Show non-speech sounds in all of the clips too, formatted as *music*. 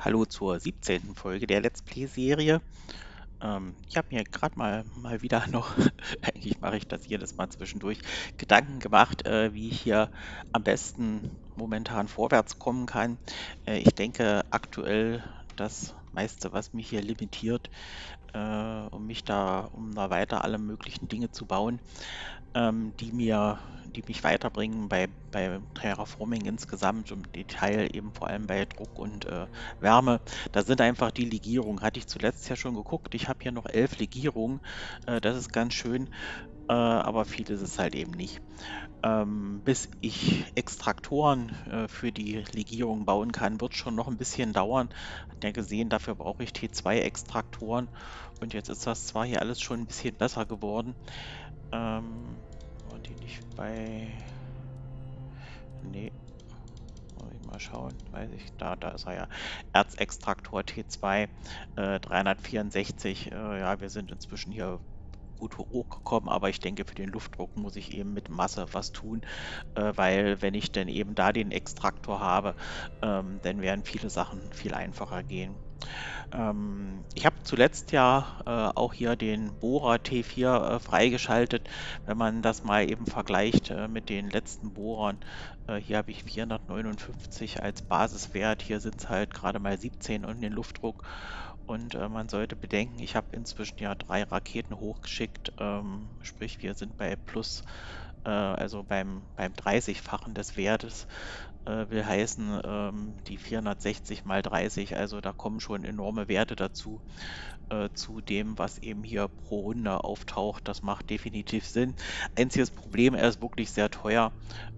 Hallo zur 17. Folge der Let's Play-Serie. Ähm, ich habe mir gerade mal, mal wieder *laughs* noch, eigentlich mache ich das jedes Mal zwischendurch, Gedanken gemacht, äh, wie ich hier am besten momentan vorwärts kommen kann. Äh, ich denke aktuell das meiste, was mich hier limitiert, äh, um mich da, um da weiter alle möglichen Dinge zu bauen, ähm, die mir, die mich weiterbringen bei, bei Terraforming insgesamt im Detail eben vor allem bei Druck und äh, Wärme. Da sind einfach die Legierungen, hatte ich zuletzt ja schon geguckt. Ich habe hier noch elf Legierungen, äh, das ist ganz schön, äh, aber viel ist es halt eben nicht. Ähm, bis ich Extraktoren äh, für die Legierung bauen kann, wird schon noch ein bisschen dauern. Hat ja gesehen, dafür brauche ich T2-Extraktoren und jetzt ist das zwar hier alles schon ein bisschen besser geworden. Ähm, waren die nicht bei... Nee. Muss ich mal schauen. Weiß ich. Da, da ist er ja. Erzextraktor T2 äh, 364. Äh, ja, wir sind inzwischen hier gut hochgekommen, aber ich denke, für den Luftdruck muss ich eben mit Masse was tun, äh, weil wenn ich dann eben da den Extraktor habe, ähm, dann werden viele Sachen viel einfacher gehen. Ähm, ich habe zuletzt ja äh, auch hier den Bohrer T4 äh, freigeschaltet. Wenn man das mal eben vergleicht äh, mit den letzten Bohrern, äh, hier habe ich 459 als Basiswert, hier sind es halt gerade mal 17 und den Luftdruck. Und äh, man sollte bedenken, ich habe inzwischen ja drei Raketen hochgeschickt, ähm, sprich wir sind bei plus, äh, also beim, beim 30-fachen des Wertes äh, will heißen, ähm, die 460 mal 30, also da kommen schon enorme Werte dazu, äh, zu dem, was eben hier pro Runde auftaucht. Das macht definitiv Sinn. Einziges Problem, er ist wirklich sehr teuer.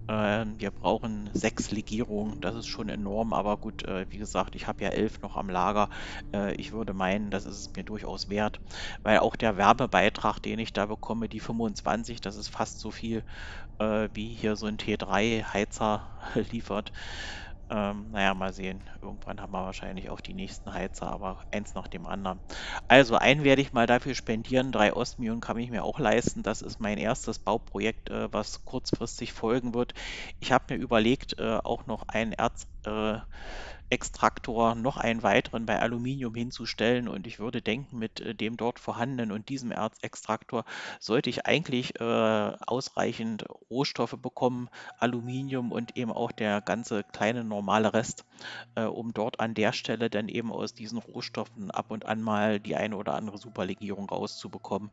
Äh, wir brauchen sechs Legierungen, das ist schon enorm, aber gut, äh, wie gesagt, ich habe ja elf noch am Lager. Äh, ich würde meinen, das ist es mir durchaus wert, weil auch der Werbebeitrag, den ich da bekomme, die 25, das ist fast so viel äh, wie hier so ein T3-Heizer *laughs* liefert. Ähm, naja, mal sehen. Irgendwann haben wir wahrscheinlich auch die nächsten Heizer, aber eins nach dem anderen. Also einen werde ich mal dafür spendieren. Drei Osmium kann ich mir auch leisten. Das ist mein erstes Bauprojekt, äh, was kurzfristig folgen wird. Ich habe mir überlegt, äh, auch noch ein Erz... Äh, Extraktor noch einen weiteren bei Aluminium hinzustellen und ich würde denken, mit äh, dem dort vorhandenen und diesem Erzextraktor sollte ich eigentlich äh, ausreichend Rohstoffe bekommen, Aluminium und eben auch der ganze kleine normale Rest, äh, um dort an der Stelle dann eben aus diesen Rohstoffen ab und an mal die eine oder andere Superlegierung rauszubekommen.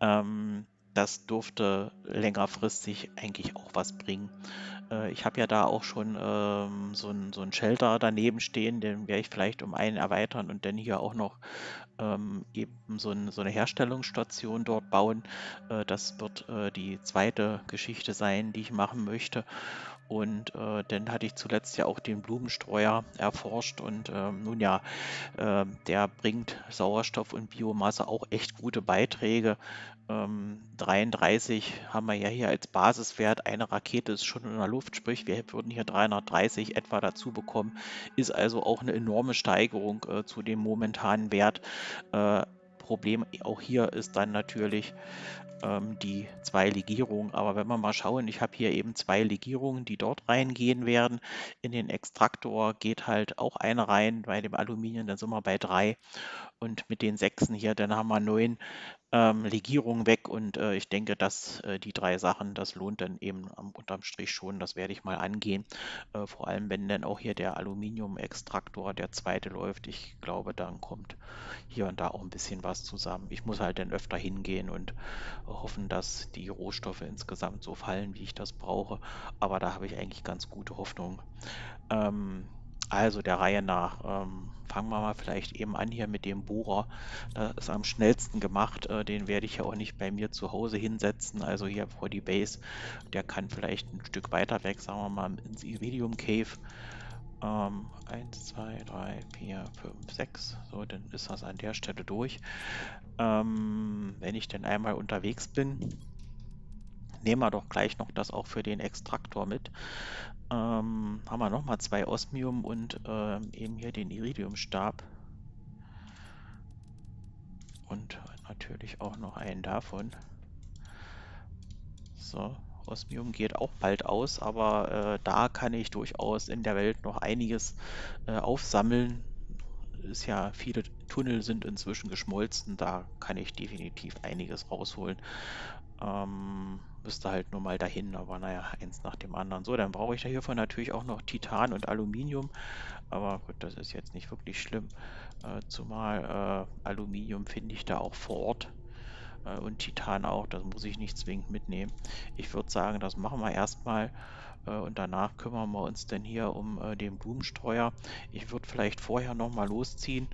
Ähm, das dürfte längerfristig eigentlich auch was bringen. Äh, ich habe ja da auch schon ähm, so ein, so Shelter daneben stehen, den werde ich vielleicht um einen erweitern und dann hier auch noch ähm, eben so, ein, so, eine Herstellungsstation dort bauen. Äh, das wird äh, die zweite Geschichte sein, die ich machen möchte. Und äh, dann hatte ich zuletzt ja auch den Blumenstreuer erforscht und ähm, nun ja, äh, der bringt Sauerstoff und Biomasse auch echt gute Beiträge. Ähm, 33 haben wir ja hier als Basiswert. Eine Rakete ist schon in der Luft, sprich wir würden hier 330 etwa dazu bekommen. Ist also auch eine enorme Steigerung äh, zu dem momentanen Wert. Äh, Problem auch hier ist dann natürlich ähm, die zwei Legierungen. Aber wenn wir mal schauen, ich habe hier eben zwei Legierungen, die dort reingehen werden. In den Extraktor geht halt auch eine rein, bei dem Aluminium, dann sind wir bei drei. Und mit den Sechsen hier, dann haben wir neun ähm, Legierungen weg und äh, ich denke, dass äh, die drei Sachen, das lohnt dann eben am, unterm Strich schon, das werde ich mal angehen. Äh, vor allem, wenn dann auch hier der Aluminium-Extraktor, der zweite läuft, ich glaube, dann kommt hier und da auch ein bisschen was zusammen. Ich muss halt dann öfter hingehen und hoffen, dass die Rohstoffe insgesamt so fallen, wie ich das brauche, aber da habe ich eigentlich ganz gute Hoffnung. Ähm, also der Reihe nach. Ähm, fangen wir mal vielleicht eben an hier mit dem Bohrer. Das ist am schnellsten gemacht. Äh, den werde ich ja auch nicht bei mir zu Hause hinsetzen. Also hier vor die Base. Der kann vielleicht ein Stück weiter weg, sagen wir mal ins Iridium Cave. Ähm, 1, 2, 3, 4, 5, 6. So, dann ist das an der Stelle durch. Ähm, wenn ich dann einmal unterwegs bin, nehmen wir doch gleich noch das auch für den Extraktor mit. Ähm, haben wir nochmal zwei Osmium und ähm, eben hier den Iridiumstab. Und natürlich auch noch einen davon. So, Osmium geht auch bald aus, aber äh, da kann ich durchaus in der Welt noch einiges äh, aufsammeln. ist ja, viele Tunnel sind inzwischen geschmolzen, da kann ich definitiv einiges rausholen. Ähm, müsste halt nur mal dahin, aber naja, eins nach dem anderen. So, dann brauche ich da hiervon natürlich auch noch Titan und Aluminium, aber gut, das ist jetzt nicht wirklich schlimm. Äh, zumal äh, Aluminium finde ich da auch vor Ort äh, und Titan auch, das muss ich nicht zwingend mitnehmen. Ich würde sagen, das machen wir erstmal äh, und danach kümmern wir uns dann hier um äh, den Blumenstreuer. Ich würde vielleicht vorher nochmal losziehen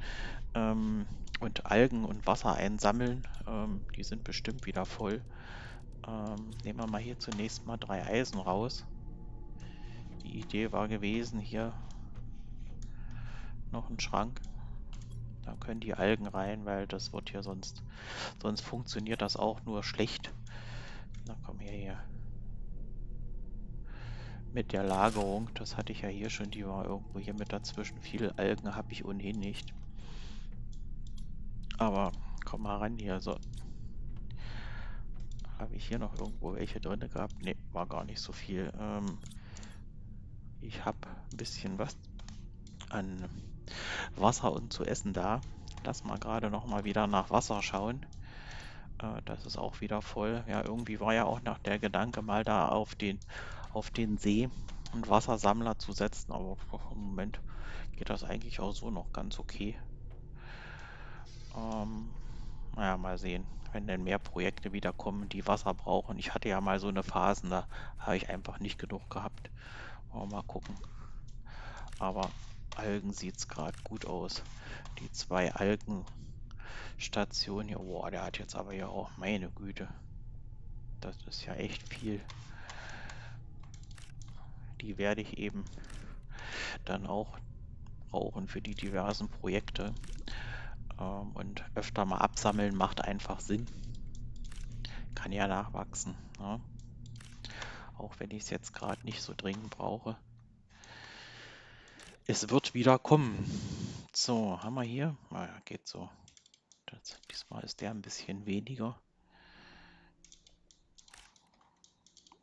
ähm, und Algen und Wasser einsammeln. Ähm, die sind bestimmt wieder voll. Ähm, nehmen wir mal hier zunächst mal drei Eisen raus. Die Idee war gewesen, hier noch einen Schrank. Da können die Algen rein, weil das wird hier sonst, sonst funktioniert das auch nur schlecht. Na komm her hier. Mit der Lagerung, das hatte ich ja hier schon, die war irgendwo hier mit dazwischen. Viele Algen habe ich ohnehin nicht. Aber komm mal ran hier, so. Habe ich hier noch irgendwo welche drin gehabt? Ne, war gar nicht so viel. Ähm, ich habe ein bisschen was an Wasser und zu essen da. Lass mal gerade noch mal wieder nach Wasser schauen. Äh, das ist auch wieder voll. Ja, irgendwie war ja auch noch der Gedanke, mal da auf den, auf den See einen Wassersammler zu setzen. Aber im Moment geht das eigentlich auch so noch ganz okay. Ähm, naja, mal sehen, wenn denn mehr Projekte wieder kommen, die Wasser brauchen. Ich hatte ja mal so eine Phase, da habe ich einfach nicht genug gehabt. Mal gucken. Aber Algen sieht es gerade gut aus. Die zwei Algenstationen hier. Boah, der hat jetzt aber ja auch, meine Güte. Das ist ja echt viel. Die werde ich eben dann auch brauchen für die diversen Projekte. Ähm, und öfter mal absammeln macht einfach Sinn. Kann ja nachwachsen. Ne? Auch wenn ich es jetzt gerade nicht so dringend brauche. Es wird wieder kommen. So, haben wir hier? Naja, geht so. Das, diesmal ist der ein bisschen weniger.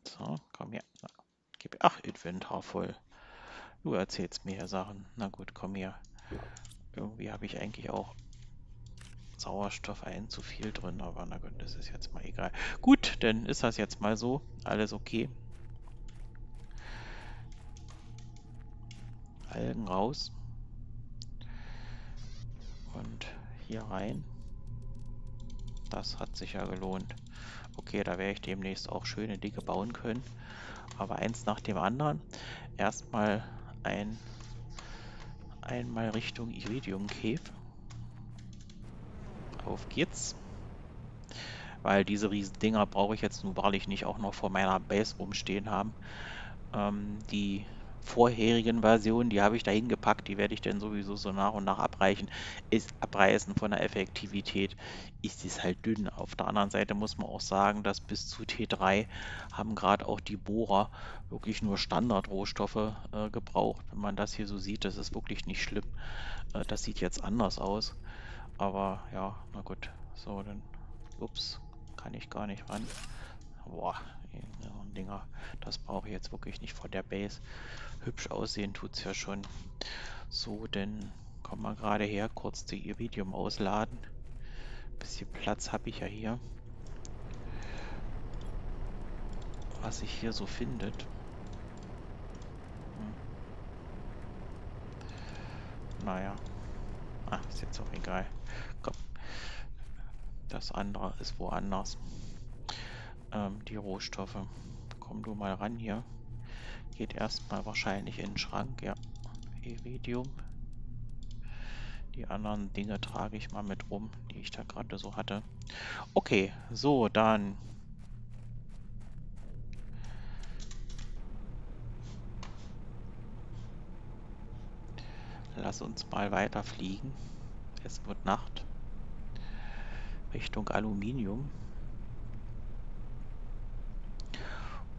So, komm her. Na, gib, ach, Inventar voll. Du erzählst mir hier Sachen. Na gut, komm her. Irgendwie habe ich eigentlich auch Sauerstoff ein zu viel drin, aber na gut, das ist jetzt mal egal. Gut, dann ist das jetzt mal so. Alles okay. Algen raus. Und hier rein. Das hat sich ja gelohnt. Okay, da werde ich demnächst auch schöne Dinge bauen können. Aber eins nach dem anderen. Erstmal ein einmal Richtung Iridium Cave. Auf geht's. Weil diese riesen Dinger brauche ich jetzt nun wahrlich nicht auch noch vor meiner Base rumstehen haben. Ähm, die vorherigen Versionen, die habe ich da hingepackt, die werde ich dann sowieso so nach und nach abreichen. Ist abreißen von der Effektivität ist es halt dünn. Auf der anderen Seite muss man auch sagen, dass bis zu T3 haben gerade auch die Bohrer wirklich nur Standardrohstoffe äh, gebraucht. Wenn man das hier so sieht, das ist wirklich nicht schlimm. Äh, das sieht jetzt anders aus. Aber ja, na gut. So, dann, ups, kann ich gar nicht ran. Boah, Dinger, das brauche ich jetzt wirklich nicht vor der Base. Hübsch aussehen tut es ja schon. So, dann kommen wir gerade her, kurz die Iridium ausladen. Bisschen Platz habe ich ja hier. Was sich hier so findet. Hm. Naja. Ah, ist jetzt auch egal. Komm. Das andere ist woanders. Ähm, die Rohstoffe. Komm du mal ran hier. Geht erstmal wahrscheinlich in den Schrank, ja. Iridium. Die anderen Dinge trage ich mal mit rum, die ich da gerade so hatte. Okay, so, dann... Lass uns mal weiter fliegen. Es wird Nacht. Richtung Aluminium.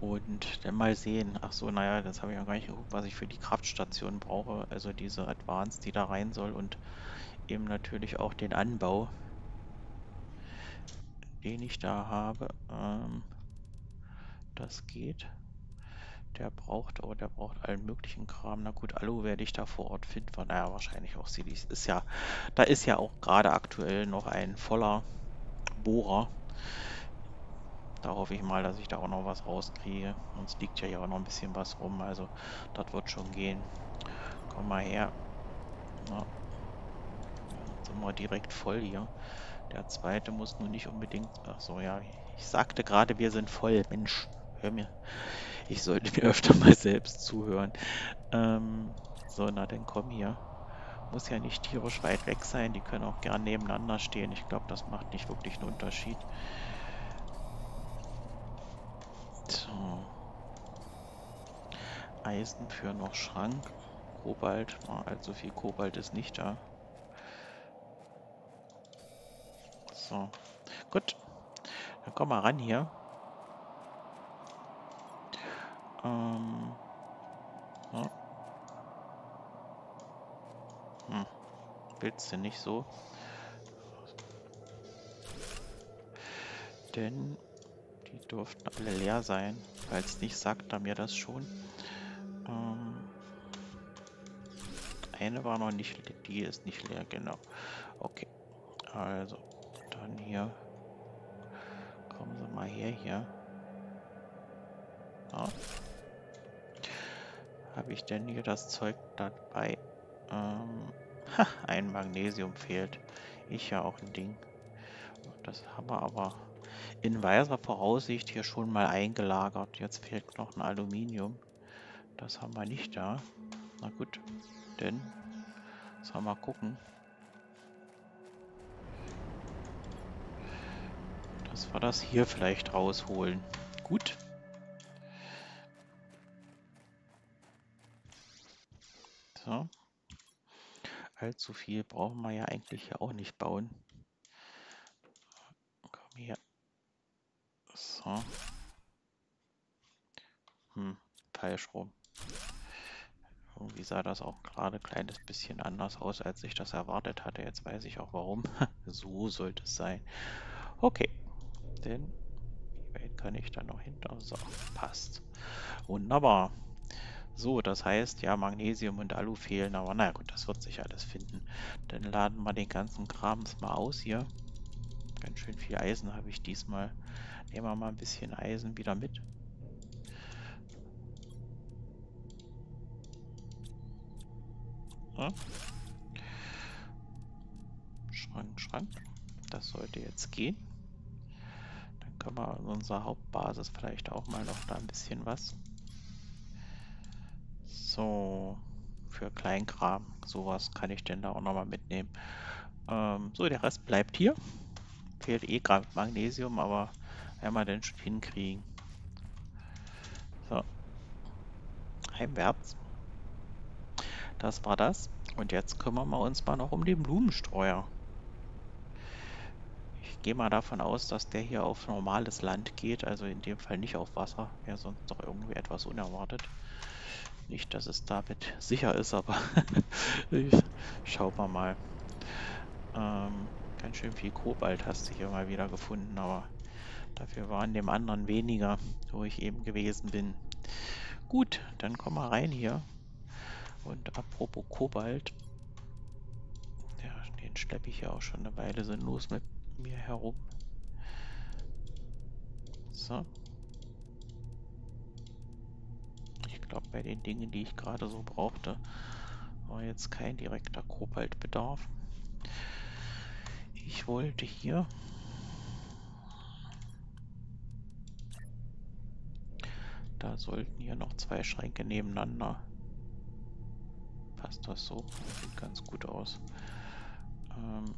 Und dann mal sehen, ach so, naja, das habe ich ja gar nicht geguckt, was ich für die Kraftstation brauche. Also diese Advanced, die da rein soll und eben natürlich auch den Anbau, den ich da habe. Ähm, das geht. Der braucht, oh, der braucht allen möglichen Kram. Na gut, Alu werde ich da vor Ort finden. Von naja, wahrscheinlich auch Silis. Ist ja, da ist ja auch gerade aktuell noch ein voller Bohrer. Da hoffe ich mal, dass ich da auch noch was rauskriege. Sonst liegt ja hier auch noch ein bisschen was rum. Also, das wird schon gehen. Komm mal her. Na. Dann sind wir direkt voll hier. Der zweite muss nur nicht unbedingt... Ach so, ja. Ich sagte gerade, wir sind voll. Mensch, hör mir. Ich sollte mir öfter mal selbst zuhören. Ähm, so, na dann komm hier. Muss ja nicht tierisch weit weg sein. Die können auch gern nebeneinander stehen. Ich glaube, das macht nicht wirklich einen Unterschied. So. Eisen für noch Schrank. Kobalt. Oh, allzu viel Kobalt ist nicht da. So. Gut. Dann komm mal ran hier. Ähm. Ja. Hm. Willst du nicht so? Denn die durften alle leer sein. Falls nicht, sagt er mir das schon. Ähm, eine war noch nicht, die ist nicht leer, genau. Okay, also dann hier. Kommen Sie mal her hier. Ja. Habe ich denn hier das Zeug dabei? Ähm, ha, ein Magnesium fehlt. Ich ja auch ein Ding. Das haben wir aber in weiser Voraussicht hier schon mal eingelagert. Jetzt fehlt noch ein Aluminium. Das haben wir nicht da. Na gut, denn, sollen wir gucken. Dass wir das hier vielleicht rausholen. Gut. Allzu viel brauchen wir ja eigentlich auch nicht bauen. Komm hier. So. Hm, falsch rum. Irgendwie sah das auch gerade ein kleines bisschen anders aus, als ich das erwartet hatte. Jetzt weiß ich auch warum. *laughs* so sollte es sein. Okay, denn wie weit kann ich da noch hinter? So, passt. Wunderbar. So, das heißt, ja, Magnesium und Alu fehlen, aber naja gut, das wird sich alles finden. Dann laden wir den ganzen Krams mal aus hier. Ganz schön viel Eisen habe ich diesmal. Nehmen wir mal ein bisschen Eisen wieder mit. Ja. Schrank, Schrank. Das sollte jetzt gehen. Dann können wir in unserer Hauptbasis vielleicht auch mal noch da ein bisschen was. So, für Kleinkram. Sowas kann ich denn da auch nochmal mitnehmen. Ähm, so, der Rest bleibt hier. Fehlt eh gerade Magnesium, aber werden wir denn schon hinkriegen. So. Heimwärts. Das war das. Und jetzt kümmern wir uns mal noch um den Blumenstreuer. Ich gehe mal davon aus, dass der hier auf normales Land geht, also in dem Fall nicht auf Wasser. Wäre sonst doch irgendwie etwas unerwartet. Nicht, dass es damit sicher ist, aber *laughs* schauen wir mal. Ähm, ganz schön viel Kobalt hast du hier mal wieder gefunden, aber Dafür waren dem anderen weniger, wo ich eben gewesen bin. Gut, dann komm mal rein hier. Und apropos Kobalt. Ja, den schleppe ich ja auch schon eine Weile sinnlos mit mir herum. So. Ich glaube, bei den Dingen, die ich gerade so brauchte, war jetzt kein direkter Kobaltbedarf. Ich wollte hier Da sollten hier noch zwei Schränke nebeneinander. Passt das so? Sieht ganz gut aus. Ähm,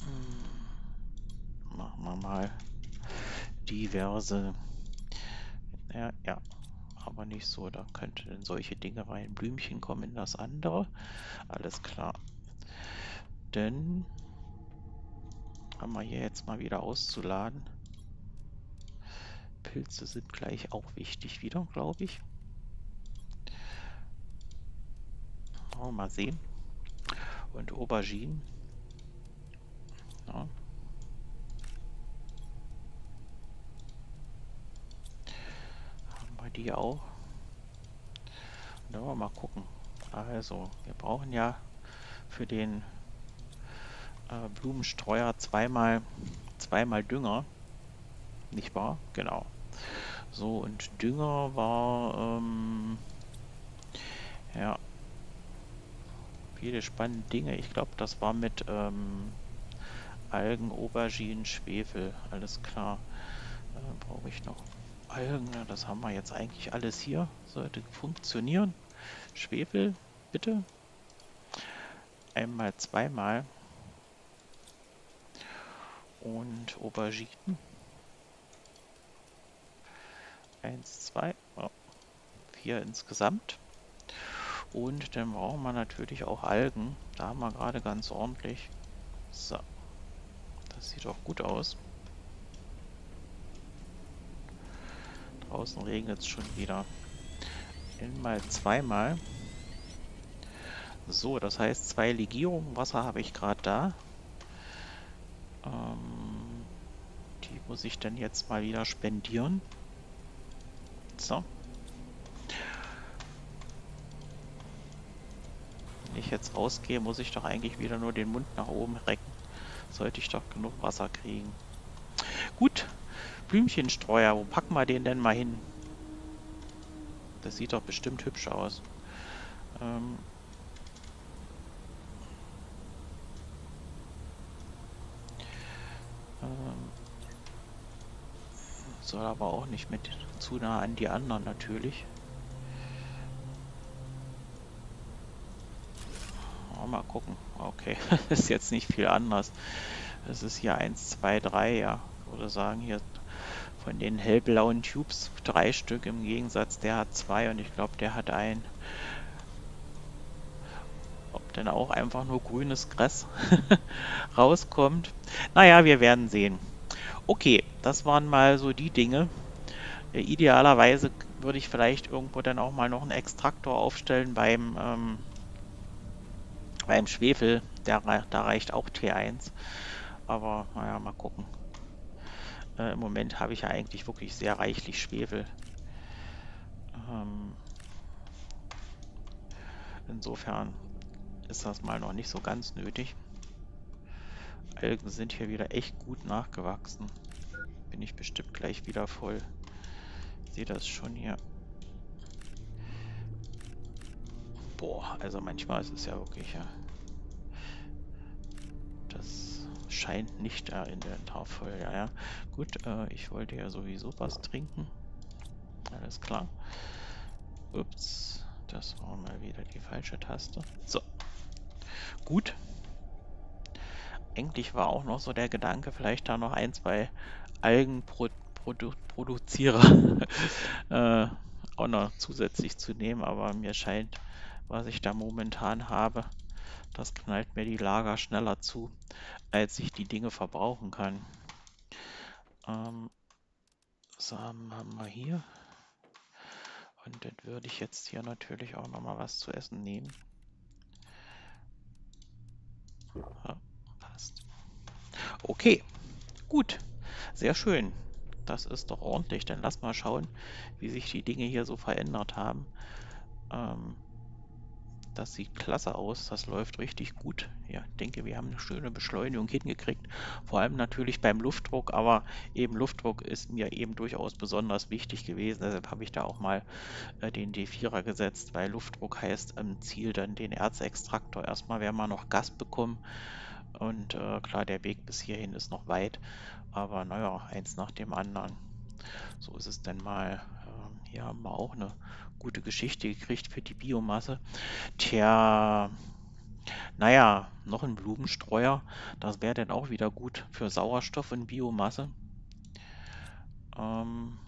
hm, machen wir mal diverse. Ja, ja, aber nicht so. Da könnten solche Dinge rein. Blümchen kommen in das andere. Alles klar. Denn haben wir hier jetzt mal wieder auszuladen. Pilze sind gleich auch wichtig wieder, glaube ich. Mal sehen. Und Auberginen. Ja. Wir die auch? Ja, mal gucken. Also, wir brauchen ja für den äh, Blumenstreuer zweimal, zweimal Dünger. Nicht wahr? Genau. So, und Dünger war, ähm, ja, viele spannende Dinge. Ich glaube, das war mit ähm, Algen, Auberginen, Schwefel. Alles klar. Äh, Brauche ich noch Ja, das haben wir jetzt eigentlich alles hier. Sollte funktionieren. Schwefel, bitte. Einmal, zweimal. Und Auberginen. Eins, zwei, oh, vier insgesamt. Und dann brauchen wir natürlich auch Algen. Da haben wir gerade ganz ordentlich. So. Das sieht auch gut aus. Draußen regnet es schon wieder. Einmal, zweimal. So, das heißt zwei Legierungen Wasser habe ich gerade da. Ähm, die muss ich dann jetzt mal wieder spendieren. So. Wenn ich jetzt rausgehe, muss ich doch eigentlich wieder nur den Mund nach oben recken. Sollte ich doch genug Wasser kriegen. Gut, Blümchenstreuer, wo packen wir den denn mal hin? Das sieht doch bestimmt hübsch aus. Ähm ähm soll aber auch nicht mit zu nah an die anderen natürlich. Oh, mal gucken. Okay, *laughs* ist jetzt nicht viel anders. Es ist hier 1, 2, 3, ja. Ich würde sagen, hier von den hellblauen Tubes drei Stück im Gegensatz. Der hat zwei und ich glaube, der hat ein. Ob denn auch einfach nur grünes Gras *laughs* rauskommt. Naja, wir werden sehen. Okay, das waren mal so die Dinge. Äh, idealerweise würde ich vielleicht irgendwo dann auch mal noch einen Extraktor aufstellen beim, ähm, beim Schwefel. Der, da reicht auch T1. Aber naja, mal gucken. Äh, Im Moment habe ich ja eigentlich wirklich sehr reichlich Schwefel. Ähm, insofern ist das mal noch nicht so ganz nötig. Algen sind hier wieder echt gut nachgewachsen. Bin ich bestimmt gleich wieder voll. Ich sehe das schon hier. Boah, also manchmal ist es ja wirklich ja. Scheint nicht da in der voll. Ja, ja. Gut, äh, ich wollte ja sowieso was trinken. Alles klar. Ups, das war mal wieder die falsche Taste. So. Gut eigentlich war auch noch so der Gedanke, vielleicht da noch ein, zwei Algenproduzierer *laughs* äh, auch noch zusätzlich zu nehmen, aber mir scheint, was ich da momentan habe, das knallt mir die Lager schneller zu, als ich die Dinge verbrauchen kann. Ähm, Samen haben wir hier. Und dann würde ich jetzt hier natürlich auch noch mal was zu essen nehmen. Ja. Passt. Okay, gut. Sehr schön. Das ist doch ordentlich. Dann lass mal schauen, wie sich die Dinge hier so verändert haben. Ähm, das sieht klasse aus. Das läuft richtig gut. Ja, ich denke, wir haben eine schöne Beschleunigung hingekriegt. Vor allem natürlich beim Luftdruck, aber eben Luftdruck ist mir eben durchaus besonders wichtig gewesen. Deshalb habe ich da auch mal äh, den D4er gesetzt, weil Luftdruck heißt im Ziel dann den Erzextraktor. Erstmal werden wir noch Gas bekommen. Und äh, klar, der Weg bis hierhin ist noch weit, aber naja, eins nach dem anderen. So ist es denn mal. Ähm, hier haben wir auch eine gute Geschichte gekriegt für die Biomasse. Tja, naja, noch ein Blumenstreuer. Das wäre dann auch wieder gut für Sauerstoff und Biomasse. Ähm,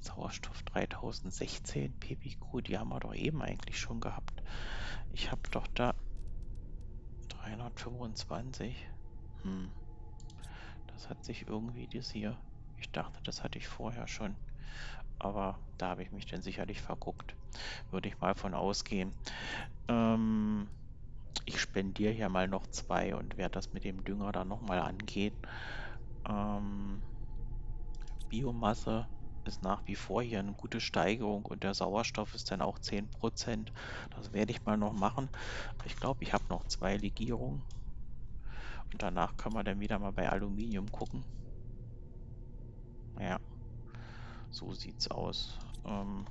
Sauerstoff 3016 ppq, die haben wir doch eben eigentlich schon gehabt. Ich habe doch da 325. Hm. Das hat sich irgendwie das hier. Ich dachte, das hatte ich vorher schon. Aber da habe ich mich dann sicherlich verguckt. Würde ich mal von ausgehen. Ähm, ich spendiere hier mal noch zwei und werde das mit dem Dünger dann nochmal angehen. Ähm, Biomasse ist nach wie vor hier eine gute Steigerung und der Sauerstoff ist dann auch 10%. Das werde ich mal noch machen. Ich glaube, ich habe noch zwei Legierungen. Und danach können wir dann wieder mal bei Aluminium gucken. Ja, so sieht's aus. Ähm,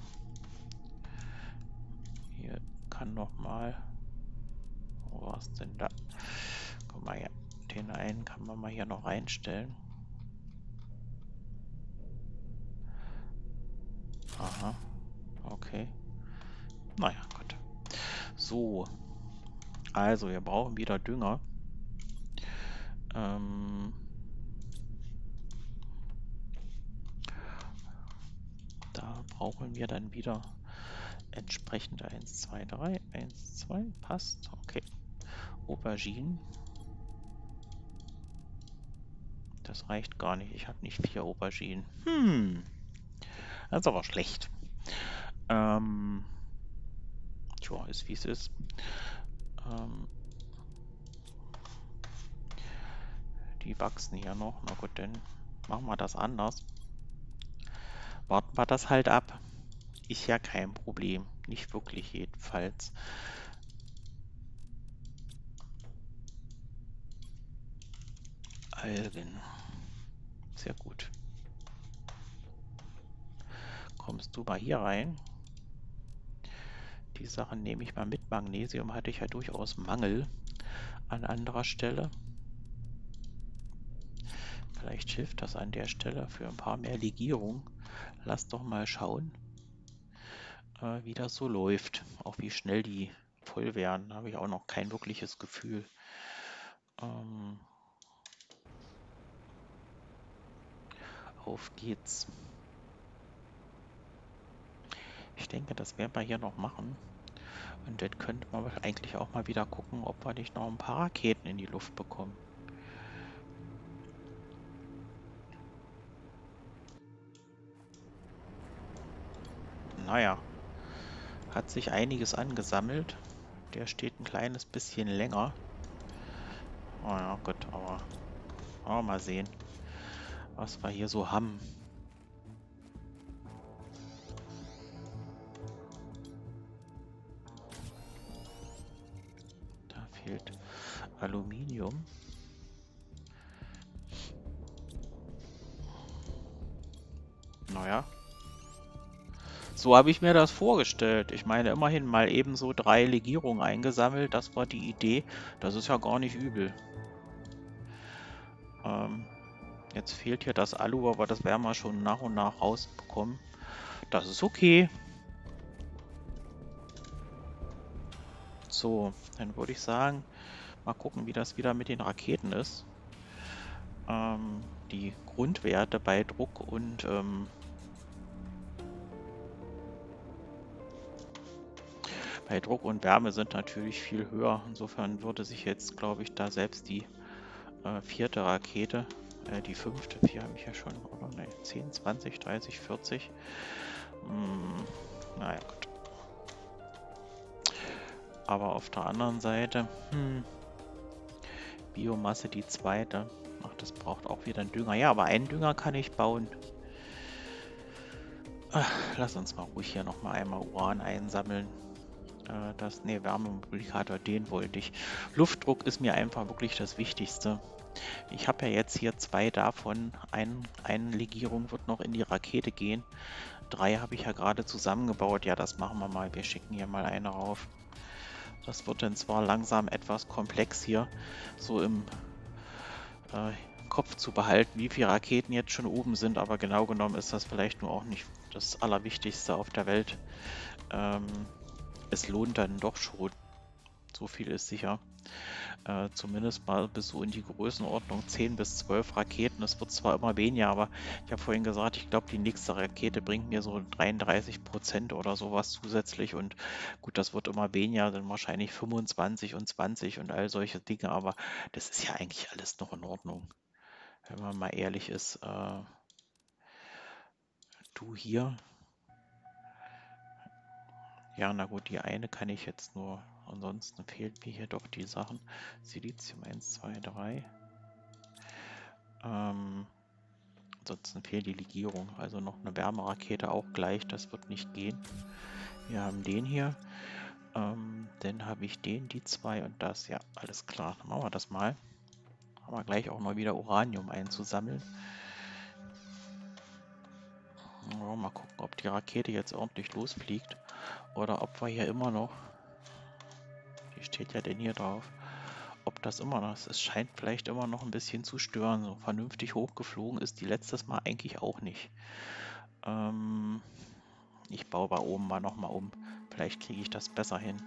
hier kann noch mal. Wo war es denn da? Guck mal hier. Den einen kann man mal hier noch reinstellen. Aha. Okay. Naja, gut. So. Also, wir brauchen wieder Dünger. Ähm da brauchen wir dann wieder entsprechend 1, 2, 3, 1, 2, passt. Okay. Auberginen. Das reicht gar nicht. Ich habe nicht vier Auberginen. Hm. Das ist aber schlecht. Ähm, tja, ist wie es ist. Ähm, die wachsen hier noch. Na gut, dann machen wir das anders. Warten wir das halt ab. Ist ja kein Problem. Nicht wirklich jedenfalls. Algen. Sehr gut kommst du mal hier rein. Die Sachen nehme ich mal mit. Magnesium hatte ich ja durchaus Mangel an anderer Stelle. Vielleicht hilft das an der Stelle für ein paar mehr Legierungen. Lass doch mal schauen, äh, wie das so läuft. Auch wie schnell die voll werden, habe ich auch noch kein wirkliches Gefühl. Ähm auf geht's. Ich denke, das werden wir hier noch machen. Und dann könnte man eigentlich auch mal wieder gucken, ob wir nicht noch ein paar Raketen in die Luft bekommen. Naja, hat sich einiges angesammelt. Der steht ein kleines bisschen länger. Oh ja, gut, aber, aber mal sehen, was wir hier so haben. fehlt Aluminium. Naja. So habe ich mir das vorgestellt. Ich meine, immerhin mal ebenso drei Legierungen eingesammelt. Das war die Idee. Das ist ja gar nicht übel. Ähm, jetzt fehlt hier das Alu, aber das werden wir schon nach und nach rausbekommen. Das ist okay. So, dann würde ich sagen, mal gucken, wie das wieder mit den Raketen ist. Ähm, die Grundwerte bei Druck und ähm, bei Druck und Wärme sind natürlich viel höher. Insofern würde sich jetzt, glaube ich, da selbst die äh, vierte Rakete, äh, die fünfte, vier habe ich ja schon, oder? Ne, 10, 20, 30, 40. Hm, naja, gut. Aber auf der anderen Seite, hm, Biomasse die zweite. Ach, das braucht auch wieder einen Dünger. Ja, aber einen Dünger kann ich bauen. Ach, lass uns mal ruhig hier nochmal einmal Uran einsammeln. Äh, das, ne, Wärmemultiplikator, den wollte ich. Luftdruck ist mir einfach wirklich das Wichtigste. Ich habe ja jetzt hier zwei davon. Ein, eine Legierung wird noch in die Rakete gehen. Drei habe ich ja gerade zusammengebaut. Ja, das machen wir mal. Wir schicken hier mal eine rauf. Das wird dann zwar langsam etwas komplex hier, so im äh, Kopf zu behalten, wie viele Raketen jetzt schon oben sind, aber genau genommen ist das vielleicht nur auch nicht das Allerwichtigste auf der Welt. Ähm, es lohnt dann doch schon. So viel ist sicher. Äh, zumindest mal bis so in die Größenordnung 10 bis 12 Raketen. Es wird zwar immer weniger, aber ich habe vorhin gesagt, ich glaube, die nächste Rakete bringt mir so 33 Prozent oder sowas zusätzlich. Und gut, das wird immer weniger, dann wahrscheinlich 25 und 20 und all solche Dinge. Aber das ist ja eigentlich alles noch in Ordnung. Wenn man mal ehrlich ist. Äh, du hier. Ja, na gut, die eine kann ich jetzt nur Ansonsten fehlt mir hier doch die Sachen. Silizium 1, 2, 3. Ähm, Ansonsten fehlt die Legierung. Also noch eine Wärmerakete auch gleich. Das wird nicht gehen. Wir haben den hier. Ähm, dann habe ich den, die zwei und das. Ja, alles klar. Dann machen wir das mal. Haben wir gleich auch mal wieder Uranium einzusammeln. Mal gucken, ob die Rakete jetzt ordentlich losfliegt. Oder ob wir hier immer noch... Wie steht ja denn hier drauf? Ob das immer noch... Es scheint vielleicht immer noch ein bisschen zu stören. So vernünftig hochgeflogen ist die letztes Mal eigentlich auch nicht. Ähm, ich baue bei oben mal nochmal um. Vielleicht kriege ich das besser hin.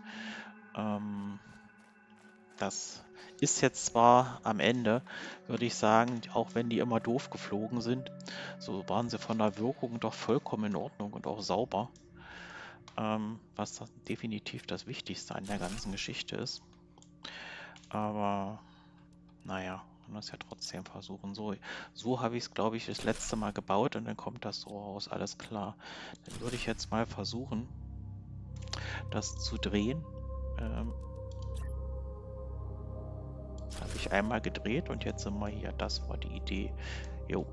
Ähm, das ist jetzt zwar am Ende, würde ich sagen, auch wenn die immer doof geflogen sind, so waren sie von der Wirkung doch vollkommen in Ordnung und auch sauber. Ähm, was definitiv das Wichtigste an der ganzen Geschichte ist. Aber naja, man muss ja trotzdem versuchen. So, so habe ich es, glaube ich, das letzte Mal gebaut und dann kommt das so raus, alles klar. Dann würde ich jetzt mal versuchen, das zu drehen. Ähm, habe ich einmal gedreht und jetzt sind wir hier. Das war die Idee. Jo.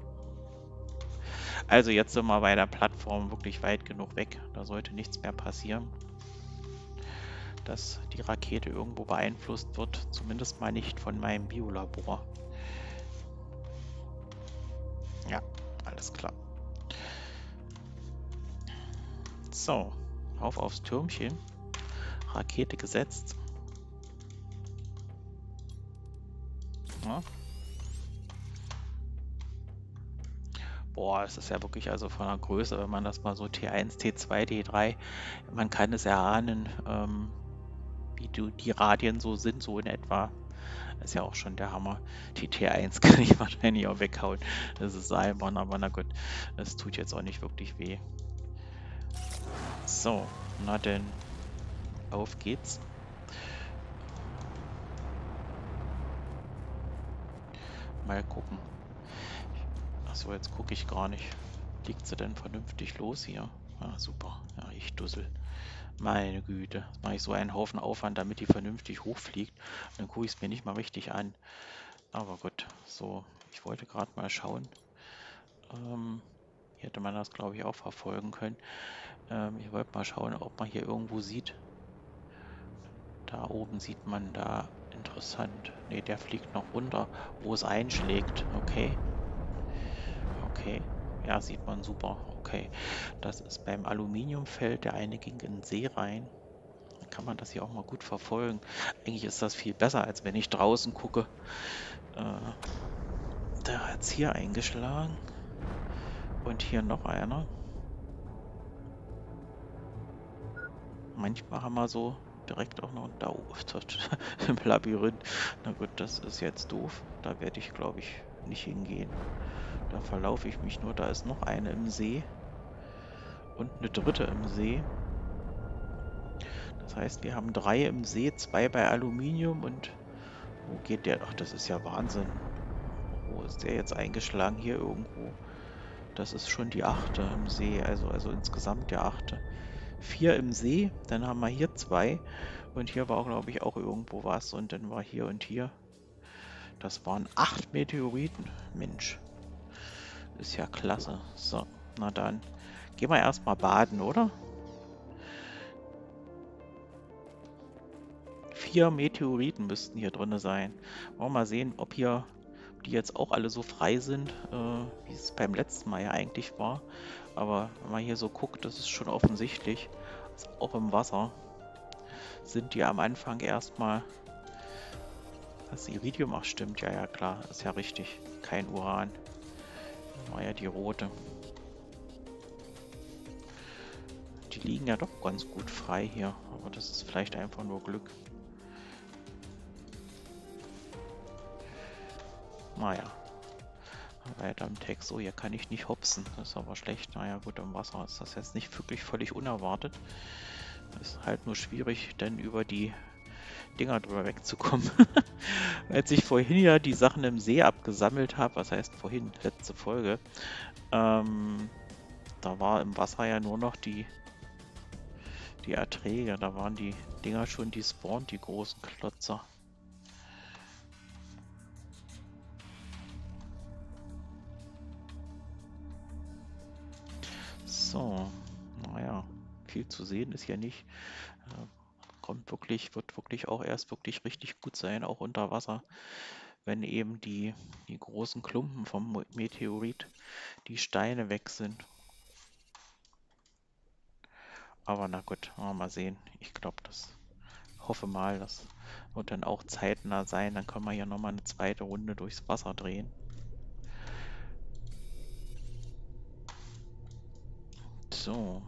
Also jetzt sind wir bei der Plattform wirklich weit genug weg. Da sollte nichts mehr passieren. Dass die Rakete irgendwo beeinflusst wird. Zumindest mal nicht von meinem Biolabor. Ja, alles klar. So, auf aufs Türmchen. Rakete gesetzt. Ja. Boah, es ist ja wirklich also von der Größe, wenn man das mal so T1, T2, T3, man kann es erahnen, ähm, wie du, die Radien so sind, so in etwa. ist ja auch schon der Hammer. Die T1 *laughs* kann ich wahrscheinlich auch weghauen. Das ist albern, aber na gut, es tut jetzt auch nicht wirklich weh. So, na denn, auf geht's. Mal gucken. Achso, jetzt gucke ich gar nicht. Liegt sie denn vernünftig los hier? Ah, super. Ja, ich dussel. Meine Güte. Jetzt mache ich so einen Haufen Aufwand, damit die vernünftig hochfliegt. Dann gucke ich es mir nicht mal richtig an. Aber gut, so. Ich wollte gerade mal schauen. Ähm, hier hätte man das, glaube ich, auch verfolgen können. Ähm, ich wollte mal schauen, ob man hier irgendwo sieht. Da oben sieht man da Interessant. Ne, der fliegt noch runter, wo es einschlägt. Okay. Okay. Ja, sieht man super. Okay. Das ist beim Aluminiumfeld. Der eine ging in den See rein. Dann kann man das hier auch mal gut verfolgen. Eigentlich ist das viel besser, als wenn ich draußen gucke. Äh, der hat es hier eingeschlagen. Und hier noch einer. Manchmal haben wir so direkt auch noch da *laughs* im Labyrinth. Na gut, das ist jetzt doof. Da werde ich, glaube ich, nicht hingehen. Da verlaufe ich mich nur. Da ist noch eine im See. Und eine dritte im See. Das heißt, wir haben drei im See, zwei bei Aluminium und wo geht der? Ach, das ist ja Wahnsinn. Wo ist der jetzt eingeschlagen? Hier irgendwo. Das ist schon die achte im See, also, also insgesamt der achte vier im See. Dann haben wir hier zwei. Und hier war, glaube ich, auch irgendwo was. Und dann war hier und hier. Das waren acht Meteoriten. Mensch. Ist ja klasse. So, na dann. Gehen wir erstmal baden, oder? Vier Meteoriten müssten hier drin sein. Wollen wir mal sehen, ob hier die jetzt auch alle so frei sind, äh, wie es beim letzten Mal ja eigentlich war. Aber wenn man hier so guckt, das ist schon offensichtlich. Also auch im Wasser sind die am Anfang erstmal... Das Iridium, ach stimmt, ja, ja, klar, ist ja richtig. Kein Uran. War ja die rote. Die liegen ja doch ganz gut frei hier, aber das ist vielleicht einfach nur Glück. Naja. Weiter im Text. So, hier kann ich nicht hopsen. Das ist aber schlecht. Naja, gut, im Wasser ist das jetzt nicht wirklich völlig unerwartet. Ist halt nur schwierig, dann über die Dinger drüber wegzukommen. *laughs* Als ich vorhin ja die Sachen im See abgesammelt habe, was heißt vorhin, letzte Folge, ähm, da war im Wasser ja nur noch die, die Erträge. Da waren die Dinger schon die Spawn, die großen Klotzer. So, naja, viel zu sehen ist hier nicht. Kommt wirklich, wird wirklich auch erst wirklich richtig gut sein, auch unter Wasser, wenn eben die, die großen Klumpen vom Meteorit, die Steine weg sind. Aber na gut, mal sehen. Ich glaube, das hoffe mal, das wird dann auch zeitnah sein. Dann können wir hier nochmal eine zweite Runde durchs Wasser drehen. So.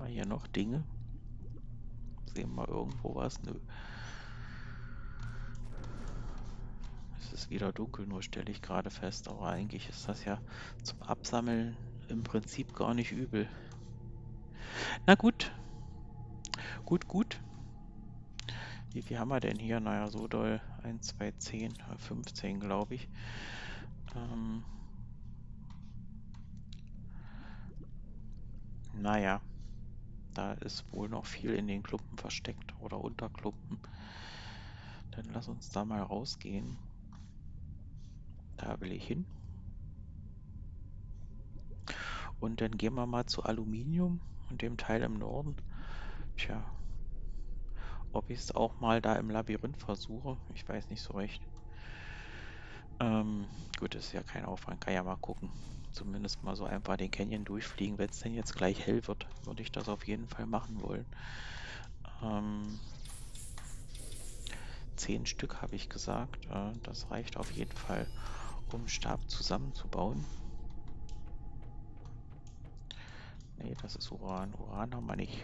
Haben wir hier noch Dinge? Sehen wir irgendwo was? Nö. Es ist wieder dunkel, nur stelle ich gerade fest. Aber eigentlich ist das ja zum Absammeln im Prinzip gar nicht übel. Na gut. Gut, gut. Wie viel haben wir denn hier? Naja, so doll. 1, 2, 10, 15 glaube ich. Ähm naja, da ist wohl noch viel in den Klumpen versteckt oder unter Klumpen. Dann lass uns da mal rausgehen. Da will ich hin. Und dann gehen wir mal zu Aluminium und dem Teil im Norden. Tja, ob ich es auch mal da im Labyrinth versuche, ich weiß nicht so recht. Ähm, gut, ist ja kein Aufwand, kann ja mal gucken. Zumindest mal so einfach den Canyon durchfliegen. Wenn es denn jetzt gleich hell wird, würde ich das auf jeden Fall machen wollen. Ähm, zehn Stück habe ich gesagt. Äh, das reicht auf jeden Fall, um Stab zusammenzubauen. Nee, das ist Uran. Uran haben wir nicht.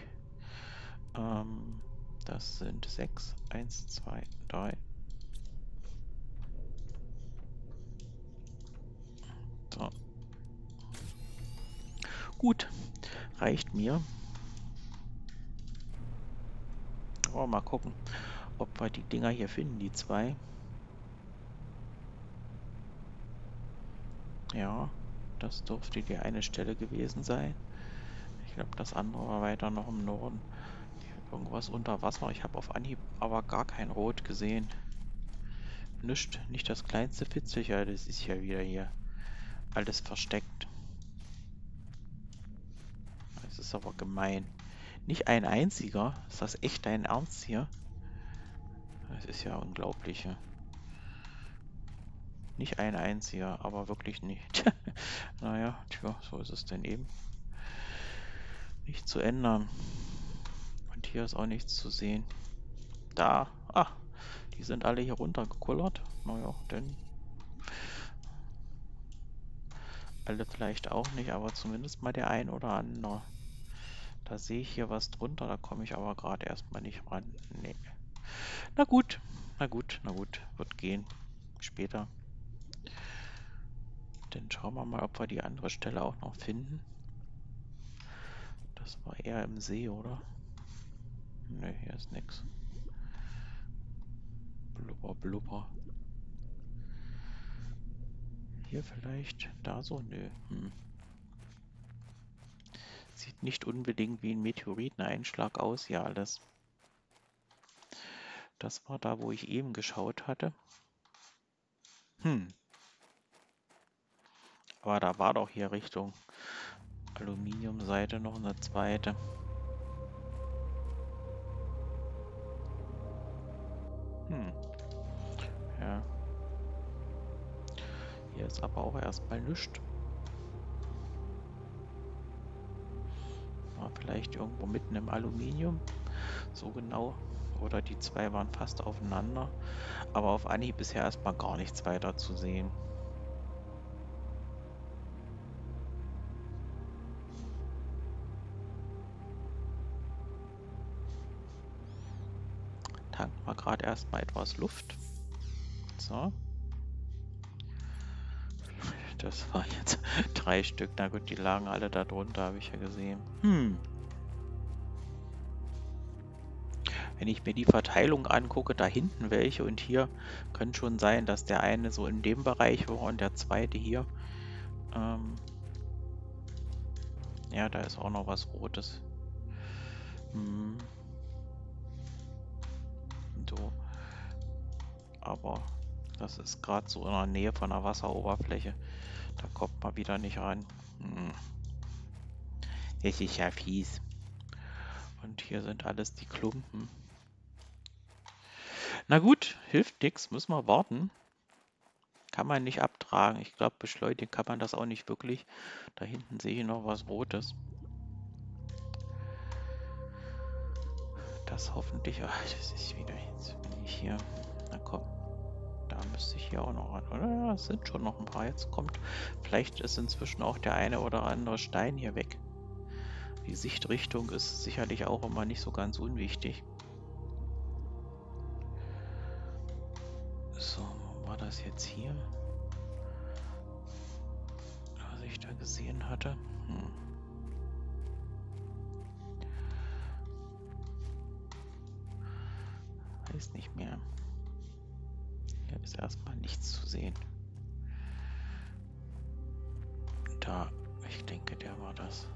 Ähm, das sind sechs. Eins, zwei, drei. So. Gut. Reicht mir. Oh, mal gucken, ob wir die Dinger hier finden, die zwei. Ja, das dürfte die eine Stelle gewesen sein glaube, das andere war weiter noch im Norden. Irgendwas unter Wasser. Ich habe auf Anhieb aber gar kein Rot gesehen. Nicht, nicht das kleinste Fitzelchen. Das ist ja wieder hier alles versteckt. Ist aber gemein. Nicht ein einziger. Ist das echt dein Ernst hier? Das ist ja unglaublich. Nicht ein einziger, aber wirklich nicht. *laughs* naja, tja, so ist es denn eben nicht zu ändern. Und hier ist auch nichts zu sehen. Da. Ah, die sind alle hier runtergekullert. Naja, denn. Alle vielleicht auch nicht, aber zumindest mal der ein oder andere. Da sehe ich hier was drunter, da komme ich aber gerade erstmal nicht ran. Nee. Na gut, na gut, na gut, wird gehen. Später. Dann schauen wir mal, ob wir die andere Stelle auch noch finden. Das war eher im See, oder? Ne, hier ist nix. Blubber, blubber. Hier vielleicht? Da so? Nö. Hm. Sieht nicht unbedingt wie ein Meteoriteneinschlag aus, hier alles. Das war da, wo ich eben geschaut hatte. Hm. Aber da war doch hier Richtung Aluminiumseite noch eine zweite. Hm. Ja. Hier ist aber auch erstmal nichts. Vielleicht irgendwo mitten im Aluminium. So genau. Oder die zwei waren fast aufeinander. Aber auf Anhieb ist ja erstmal gar nichts weiter zu sehen. tanken wir gerade erstmal etwas Luft. So. Das war jetzt *laughs* drei Stück. Na gut, die lagen alle da drunter, habe ich ja gesehen. Hm. Wenn ich mir die Verteilung angucke, da hinten welche und hier, könnte schon sein, dass der eine so in dem Bereich war und der zweite hier. Ähm ja, da ist auch noch was Rotes. Hm. Quinto. Aber das ist gerade so in der Nähe von der Wasseroberfläche. Da kommt man wieder nicht ran. Hm. Das ist ja fies. Und hier sind alles die Klumpen. Na gut, hilft nichts, müssen wir warten. Kann man nicht abtragen. Ich glaube, beschleunigen kann man das auch nicht wirklich. Da hinten sehe ich noch was Rotes. Das hoffentlich... Ach, das ist wieder... Jetzt bin ich hier... Na komm. Da müsste ich hier auch noch ran, oder? Ja, es sind schon noch ein paar. Jetzt kommt... Vielleicht ist inzwischen auch der eine oder andere Stein hier weg. Die Sichtrichtung ist sicherlich auch immer nicht so ganz unwichtig. Hatte. Hm. Weiß nicht mehr. Hier ist erstmal nichts zu sehen. Da, ich denke, der war das.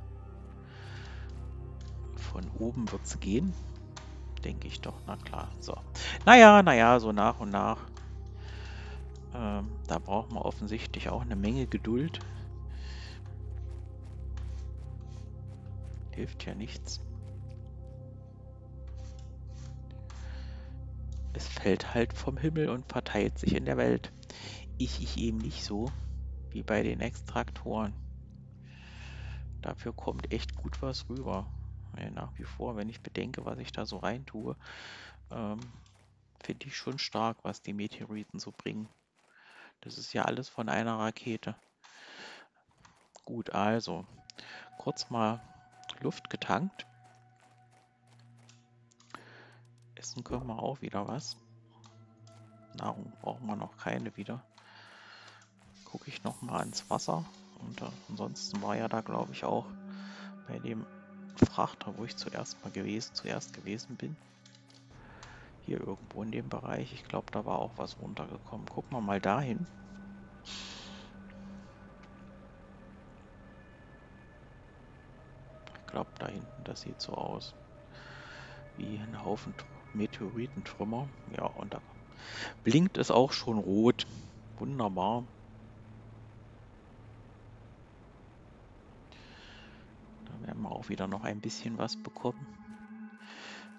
Von oben wird es gehen. Denke ich doch, na klar. So. Naja, naja, so nach und nach. Ähm, da braucht man offensichtlich auch eine Menge Geduld. Hilft ja nichts. Es fällt halt vom Himmel und verteilt sich in der Welt. Ich, ich eben nicht so, wie bei den Extraktoren. Dafür kommt echt gut was rüber ja, nach wie vor, wenn ich bedenke, was ich da so rein tue, ähm, finde ich schon stark, was die Meteoriten so bringen. Das ist ja alles von einer Rakete. Gut, also kurz mal Luft getankt. Essen können wir auch wieder was. Nahrung brauchen wir noch keine wieder. Gucke ich noch mal ans Wasser. Und äh, ansonsten war ja da, glaube ich, auch bei dem Frachter, wo ich zuerst mal gewesen, zuerst gewesen bin. Hier irgendwo in dem Bereich. Ich glaube, da war auch was runtergekommen. Gucken wir mal dahin. Glaube, da hinten, das sieht so aus. Wie ein Haufen Meteoritentrümmer. Ja, und da blinkt es auch schon rot. Wunderbar. werden wir auch wieder noch ein bisschen was bekommen.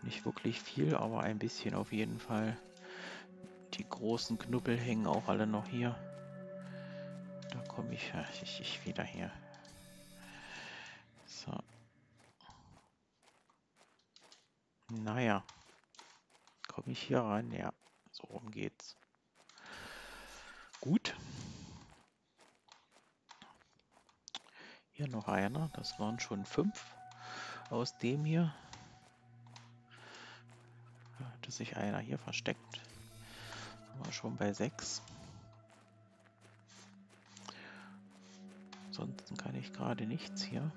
Nicht wirklich viel, aber ein bisschen auf jeden Fall. Die großen Knubbel hängen auch alle noch hier. Da komme ich, ich, ich wieder hier. So. Naja. Komme ich hier ran? Ja, so rum geht's. Gut. Hier noch einer. Das waren schon fünf aus dem hier. Hatte sich einer hier versteckt. War schon bei sechs. Ansonsten kann ich gerade nichts hier.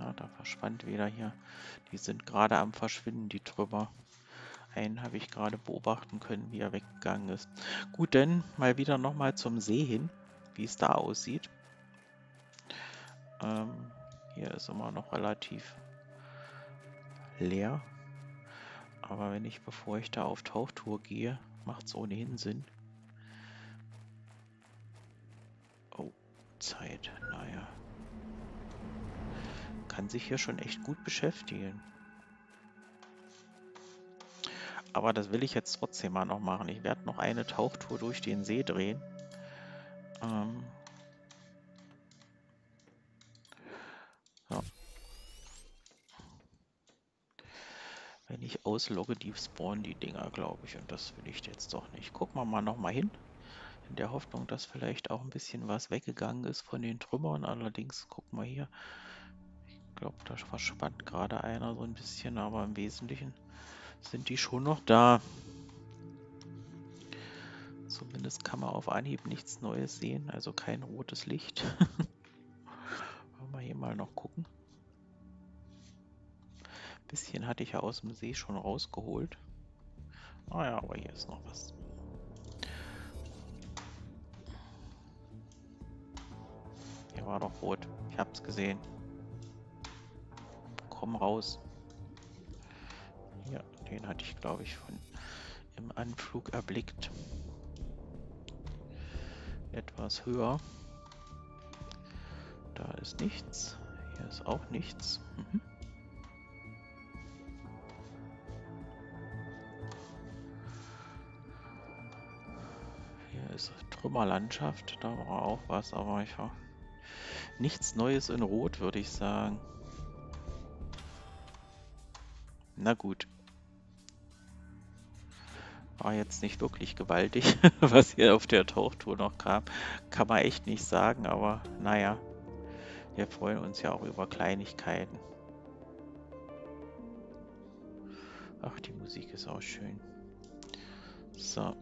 Ja, da verschwand wieder hier. Die sind gerade am Verschwinden, die Trümmer. Einen habe ich gerade beobachten können, wie er weggegangen ist. Gut, dann mal wieder nochmal zum See hin wie es da aussieht. Ähm, hier ist immer noch relativ leer. Aber wenn ich, bevor ich da auf Tauchtour gehe, macht es ohnehin Sinn. Oh, Zeit, naja. Kann sich hier schon echt gut beschäftigen. Aber das will ich jetzt trotzdem mal noch machen. Ich werde noch eine Tauchtour durch den See drehen. Ähm ja. Wenn ich auslogge, die spawnen die Dinger, glaube ich. Und das will ich jetzt doch nicht. Gucken wir mal nochmal hin. In der Hoffnung, dass vielleicht auch ein bisschen was weggegangen ist von den Trümmern. Allerdings, gucken wir hier. Ich glaube, da verspannt gerade einer so ein bisschen. Aber im Wesentlichen sind die schon noch da. Zumindest kann man auf Anhieb nichts Neues sehen, also kein rotes Licht. *laughs* Wollen wir hier mal noch gucken. Bisschen hatte ich ja aus dem See schon rausgeholt. Ah ja, aber hier ist noch was. Hier war doch rot. Ich hab's gesehen. Komm raus. Ja, den hatte ich glaube ich von im Anflug erblickt. etwas höher. Da ist nichts. Hier ist auch nichts. Mhm. Hier ist Trümmerlandschaft. Da war auch was, aber ich war nichts Neues in Rot, würde ich sagen. Na gut. War jetzt nicht wirklich gewaltig, *laughs* was hier auf der Tauchtour noch kam. Kann man echt nicht sagen, aber naja. Wir freuen uns ja auch über Kleinigkeiten. Ach, die Musik ist auch schön. So.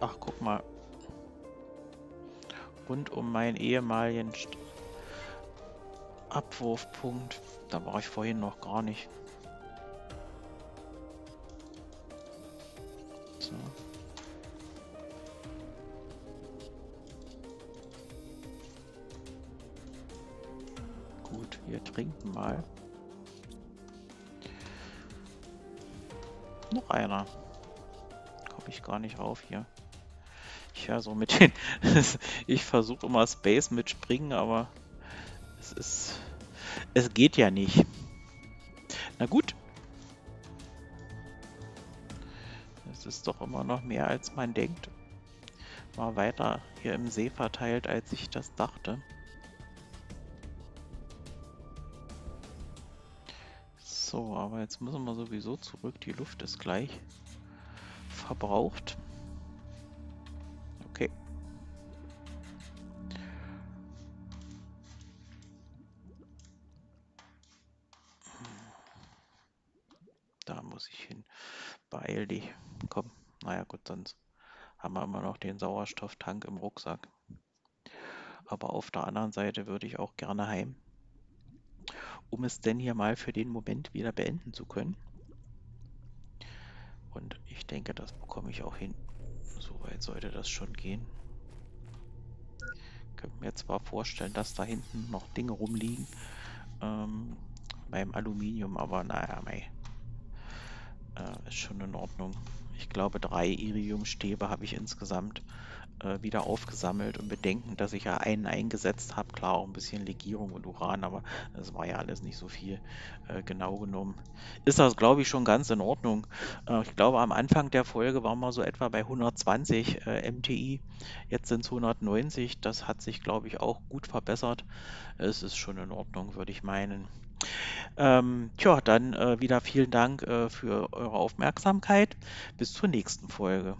Ach, guck mal. Rund um meinen ehemaligen St Abwurfpunkt. Da war ich vorhin noch gar nicht. So. Gut, wir trinken mal. Noch einer. Komme ich gar nicht rauf hier. Ich so mit den. *laughs* ich versuche immer Space mit Springen, aber es ist. Es geht ja nicht. Ist doch immer noch mehr als man denkt. War weiter hier im See verteilt, als ich das dachte. So, aber jetzt müssen wir sowieso zurück. Die Luft ist gleich verbraucht. Okay. Da muss ich hin. Beeil dich. Komm. Naja gut, sonst haben wir immer noch den Sauerstofftank im Rucksack. Aber auf der anderen Seite würde ich auch gerne heim um es denn hier mal für den Moment wieder beenden zu können. Und ich denke, das bekomme ich auch hin. Soweit sollte das schon gehen. Ich könnte mir zwar vorstellen, dass da hinten noch Dinge rumliegen ähm, beim Aluminium, aber naja, mei, äh, ist schon in Ordnung. Ich glaube, drei Iridiumstäbe habe ich insgesamt äh, wieder aufgesammelt und bedenken, dass ich ja einen eingesetzt habe. Klar, auch ein bisschen Legierung und Uran, aber das war ja alles nicht so viel äh, genau genommen. Ist das, glaube ich, schon ganz in Ordnung. Äh, ich glaube, am Anfang der Folge waren wir so etwa bei 120 äh, MTI. Jetzt sind es 190. Das hat sich, glaube ich, auch gut verbessert. Es ist schon in Ordnung, würde ich meinen. Ähm, tja, dann äh, wieder vielen Dank äh, für eure Aufmerksamkeit. Bis zur nächsten Folge.